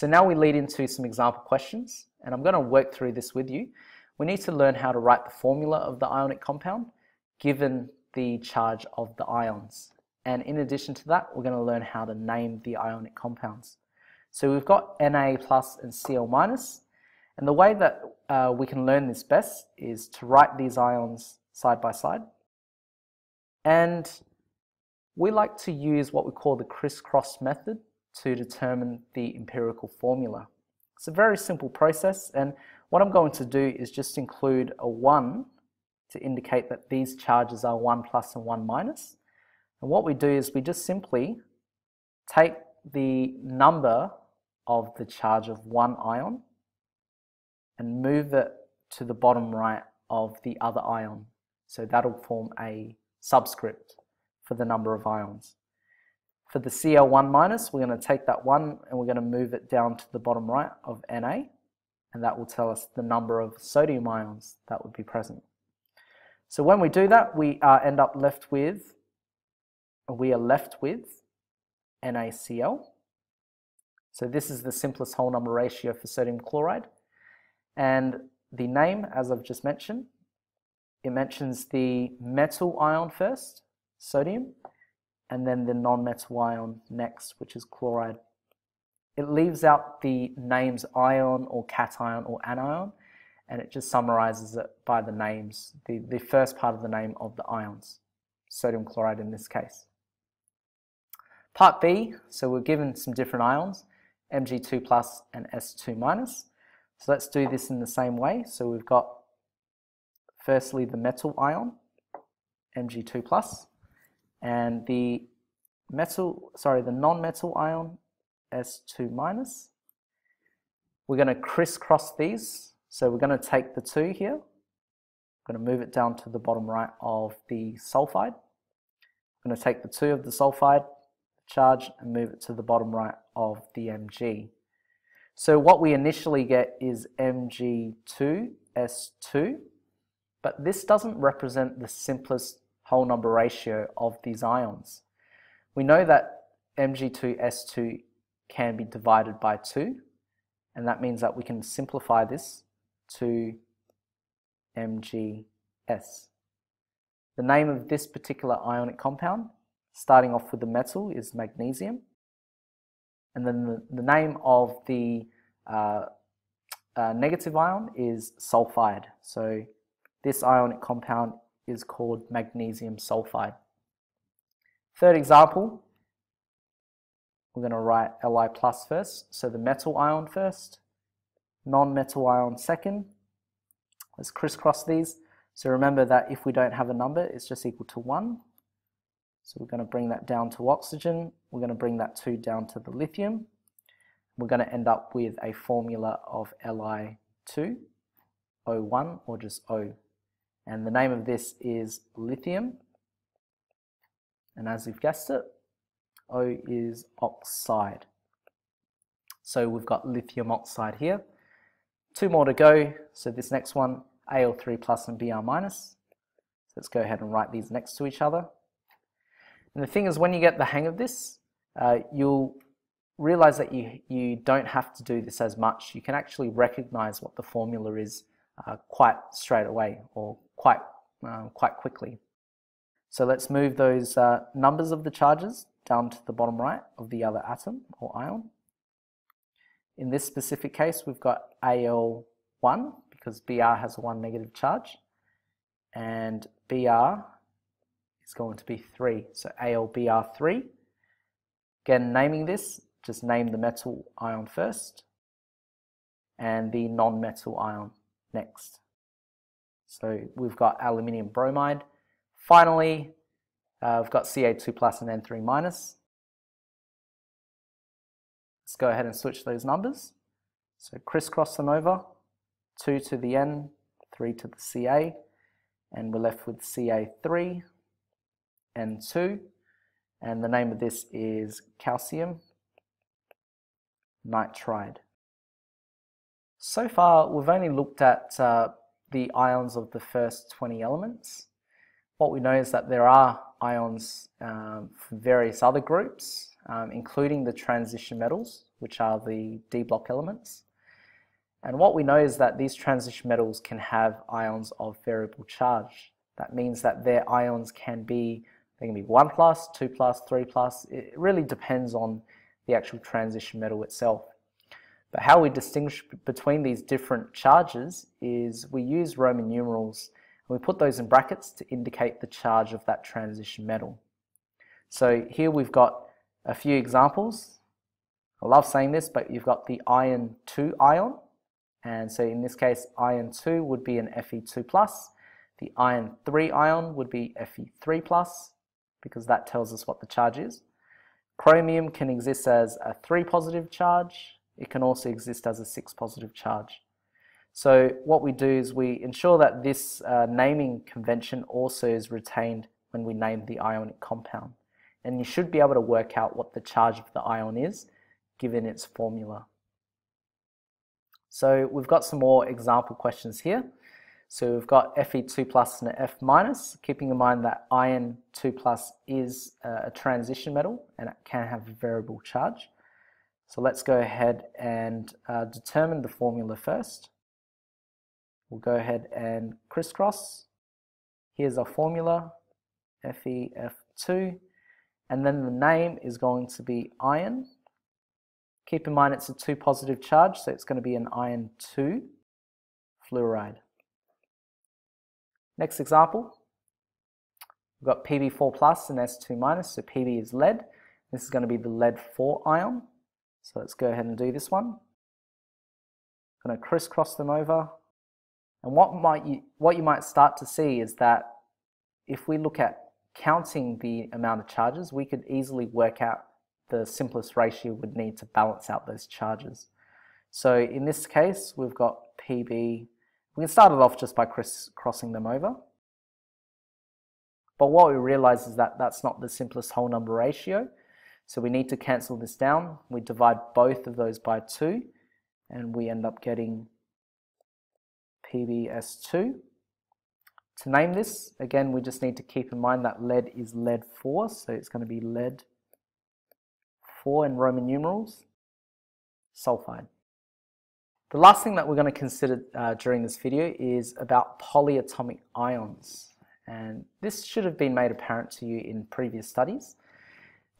So now we lead into some example questions, and I'm going to work through this with you. We need to learn how to write the formula of the ionic compound given the charge of the ions. And in addition to that, we're going to learn how to name the ionic compounds. So we've got Na plus and Cl minus, and the way that uh, we can learn this best is to write these ions side by side. And we like to use what we call the crisscross method to determine the empirical formula. It's a very simple process and what I'm going to do is just include a 1 to indicate that these charges are 1 plus and 1 minus. And what we do is we just simply take the number of the charge of one ion and move it to the bottom right of the other ion. So that'll form a subscript for the number of ions. For the Cl1 minus, we're going to take that 1 and we're going to move it down to the bottom right of Na, and that will tell us the number of sodium ions that would be present. So when we do that, we uh, end up left with, we are left with NaCl. So this is the simplest whole number ratio for sodium chloride. And the name, as I've just mentioned, it mentions the metal ion first, sodium, and then the non-metal ion next, which is chloride. It leaves out the names ion or cation or anion, and it just summarizes it by the names, the, the first part of the name of the ions, sodium chloride in this case. Part B, so we're given some different ions, Mg2 plus and S2 minus. So let's do this in the same way. So we've got firstly the metal ion, Mg2 plus, and the metal, sorry, the non-metal ion, S2 minus. We're going to crisscross these. So we're going to take the 2 here. I'm going to move it down to the bottom right of the sulfide. I'm going to take the 2 of the sulfide charge and move it to the bottom right of the Mg. So what we initially get is Mg2S2, but this doesn't represent the simplest whole number ratio of these ions. We know that Mg2S2 can be divided by 2, and that means that we can simplify this to MgS. The name of this particular ionic compound, starting off with the metal, is magnesium. And then the, the name of the uh, uh, negative ion is sulfide. So this ionic compound is called magnesium sulfide. Third example, we're going to write Li plus first. So the metal ion first, non-metal ion second. Let's crisscross these. So remember that if we don't have a number, it's just equal to 1. So we're going to bring that down to oxygen. We're going to bring that 2 down to the lithium. We're going to end up with a formula of Li2, O1, or just O. And the name of this is lithium. And as you've guessed it, O is oxide. So we've got lithium oxide here. Two more to go. So this next one, Al3 plus and Br minus. So let's go ahead and write these next to each other. And the thing is, when you get the hang of this, uh, you'll realize that you, you don't have to do this as much. You can actually recognize what the formula is uh, quite straight away or quite, uh, quite quickly. So let's move those uh, numbers of the charges down to the bottom right of the other atom or ion. In this specific case, we've got Al1 because Br has a one negative charge and Br is going to be 3. So AlBr3. Again, naming this, just name the metal ion first and the non-metal ion next. So we've got aluminium bromide. Finally, uh, we've got Ca2 plus and N3 minus. Let's go ahead and switch those numbers. So crisscross them over, 2 to the N, 3 to the Ca, and we're left with Ca3, N2, and the name of this is calcium nitride. So far, we've only looked at uh, the ions of the first 20 elements. What we know is that there are ions um, various other groups, um, including the transition metals, which are the D block elements. And what we know is that these transition metals can have ions of variable charge. That means that their ions can be, they can be 1 plus, 2 plus, 3 plus. It really depends on the actual transition metal itself. But how we distinguish between these different charges is we use Roman numerals and we put those in brackets to indicate the charge of that transition metal. So here we've got a few examples. I love saying this, but you've got the iron 2 ion. And so in this case, iron 2 would be an Fe2+. plus. The iron 3 ion would be Fe3+, plus, because that tells us what the charge is. Chromium can exist as a 3 positive charge. It can also exist as a 6 positive charge. So what we do is we ensure that this uh, naming convention also is retained when we name the ionic compound and you should be able to work out what the charge of the ion is given its formula. So we've got some more example questions here. So we've got Fe2 plus and F minus, keeping in mind that iron 2 plus is a transition metal and it can have a variable charge. So let's go ahead and uh, determine the formula first. We'll go ahead and crisscross. Here's our formula, FeF2 and then the name is going to be iron. Keep in mind it's a 2 positive charge, so it's going to be an iron 2 fluoride. Next example, we've got Pb4 plus and S2 minus, so Pb is lead. This is going to be the lead 4 ion. So let's go ahead and do this one. I'm going to crisscross them over. And what might you what you might start to see is that if we look at counting the amount of charges, we could easily work out the simplest ratio would need to balance out those charges. So in this case, we've got PB, we can start it off just by crossing them over. But what we realize is that that's not the simplest whole number ratio. So we need to cancel this down. We divide both of those by 2 and we end up getting PBS2. To name this, again, we just need to keep in mind that lead is lead 4, so it's going to be lead 4 in Roman numerals, sulfide. The last thing that we're going to consider uh, during this video is about polyatomic ions. And this should have been made apparent to you in previous studies.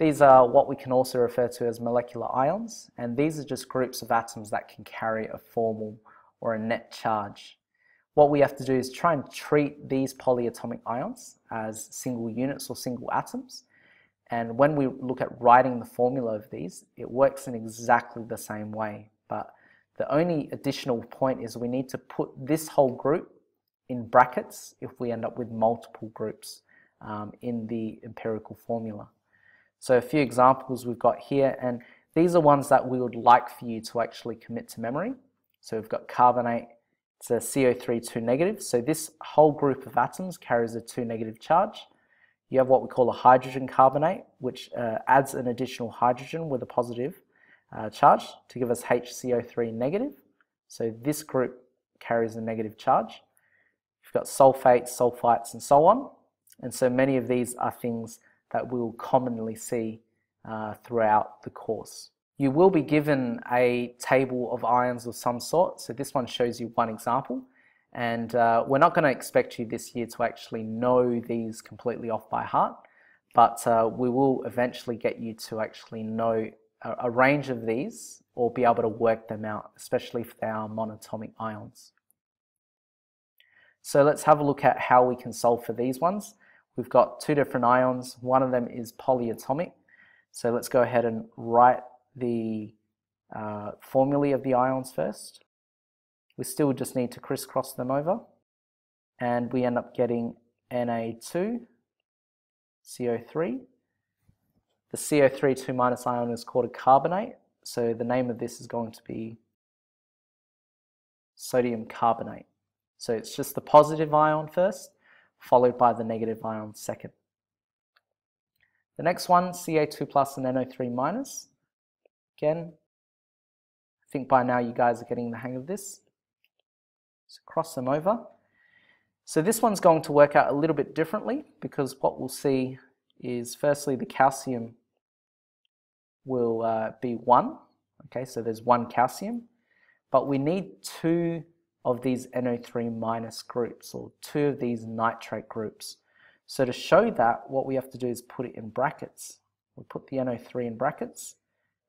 These are what we can also refer to as molecular ions, and these are just groups of atoms that can carry a formal or a net charge what we have to do is try and treat these polyatomic ions as single units or single atoms. And when we look at writing the formula of these, it works in exactly the same way. But the only additional point is we need to put this whole group in brackets if we end up with multiple groups um, in the empirical formula. So a few examples we've got here, and these are ones that we would like for you to actually commit to memory. So we've got carbonate, it's a CO3 2 negative. So this whole group of atoms carries a 2 negative charge. You have what we call a hydrogen carbonate, which uh, adds an additional hydrogen with a positive uh, charge to give us HCO3 negative. So this group carries a negative charge. You've got sulfates, sulfites, and so on. And so many of these are things that we'll commonly see uh, throughout the course you will be given a table of ions of some sort. So this one shows you one example. And uh, we're not going to expect you this year to actually know these completely off by heart, but uh, we will eventually get you to actually know a, a, range of these or be able to work them out, especially if they are monatomic ions. So let's have a look at how we can solve for these ones. We've got two different ions. One of them is polyatomic. So let's go ahead and write the uh, formulae of the ions first. We still just need to crisscross them over and we end up getting Na2, CO3. The CO3 2 minus ion is called a carbonate, so the name of this is going to be sodium carbonate. So it's just the positive ion first, followed by the negative ion second. The next one, Ca2 plus and NO3 minus. Again, I think by now you guys are getting the hang of this. So cross them over. So this one's going to work out a little bit differently because what we'll see is firstly the calcium will uh, be 1. Okay, so there's one calcium, but we need two of these NO3 minus groups or two of these nitrate groups. So to show that, what we have to do is put it in brackets. We put the NO3 in brackets,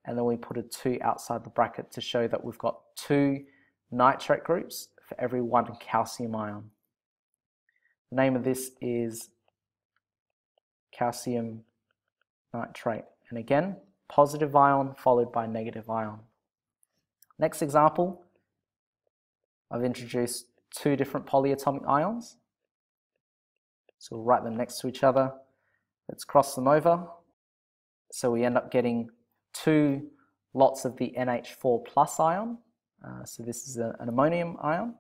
and then we put a 2 outside the bracket to show that we've got two nitrate groups for every one calcium ion. The name of this is calcium nitrate. And again, positive ion followed by negative ion. Next example, I've introduced two different polyatomic ions. So we'll write them next to each other. Let's cross them over. So we end up getting two lots of the NH4 plus ion. Uh, so this is a, an ammonium ion.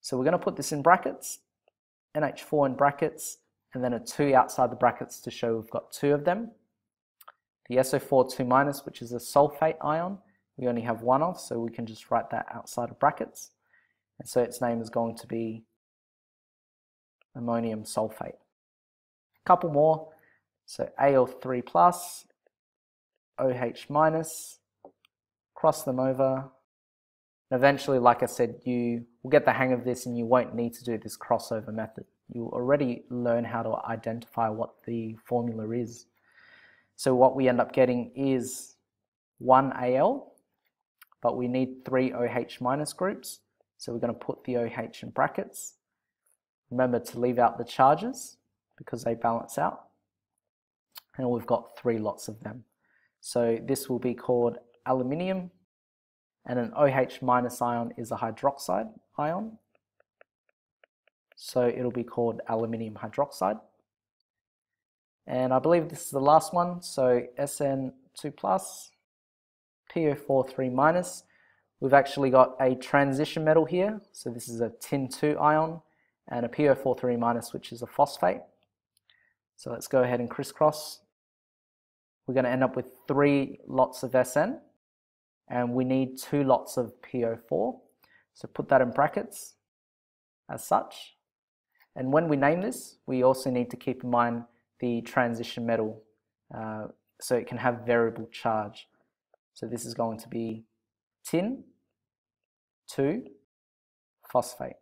So we're going to put this in brackets, NH4 in brackets, and then a 2 outside the brackets to show we've got two of them. The SO4 2 minus, which is a sulfate ion, we only have one of, so we can just write that outside of brackets. And so its name is going to be ammonium sulfate. A couple more. So Al3 plus, OH minus, cross them over. And eventually, like I said, you will get the hang of this and you won't need to do this crossover method. You'll already learn how to identify what the formula is. So what we end up getting is 1 Al, but we need three OH minus groups. So we're going to put the OH in brackets. Remember to leave out the charges because they balance out. And we've got three lots of them. So this will be called aluminium and an OH minus ion is a hydroxide ion. So it'll be called aluminium hydroxide. And I believe this is the last one. So SN2 plus, PO4 3 minus. We've actually got a transition metal here. So this is a tin 2 ion and a PO4 3 minus, which is a phosphate. So let's go ahead and crisscross. We're going to end up with three lots of SN and we need two lots of PO4. So put that in brackets as such. And when we name this, we also need to keep in mind the transition metal uh, so it can have variable charge. So this is going to be tin 2 phosphate.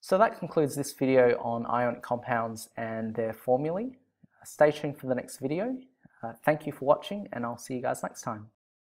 So that concludes this video on ionic compounds and their formulae. Stay tuned for the next video. Uh, thank you for watching and I'll see you guys next time.